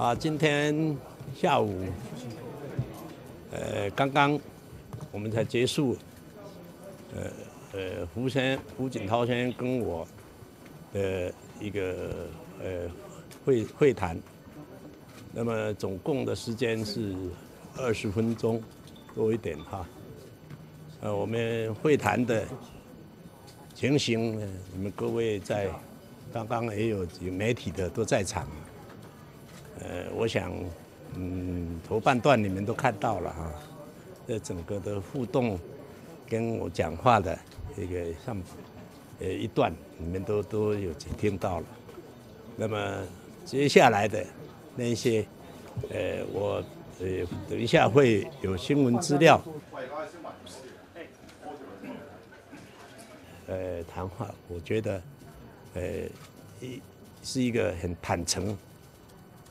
啊，今天下午，呃，刚刚我们才结束，呃呃，胡先胡锦涛先跟我的一个呃会会谈，那么总共的时间是二十分钟多一点哈。呃，我们会谈的情形呢，你们各位在刚刚也有有媒体的都在场。呃，我想，嗯，头半段你们都看到了哈，这整个的互动，跟我讲话的这个上，呃，一段你们都都有听到了。那么接下来的那些，呃，我呃等一下会有新闻资料，呃，谈话，我觉得，呃，一是一个很坦诚。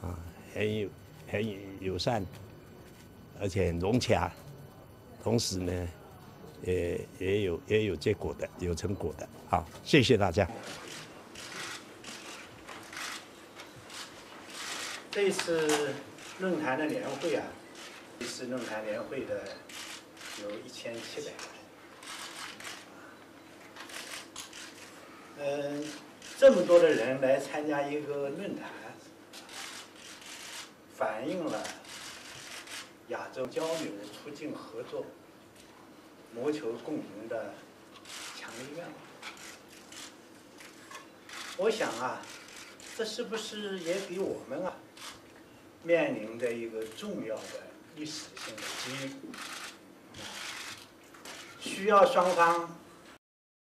啊，很有很友善，而且很融洽，同时呢，也也有也有结果的，有成果的。好，谢谢大家。这次论坛的年会啊，这次论坛年会的有一千七百人，嗯，这么多的人来参加一个论坛。反映了亚洲交流、促进合作、谋求共赢的强烈愿望。我想啊，这是不是也给我们啊面临着一个重要的历史性的机遇？需要双方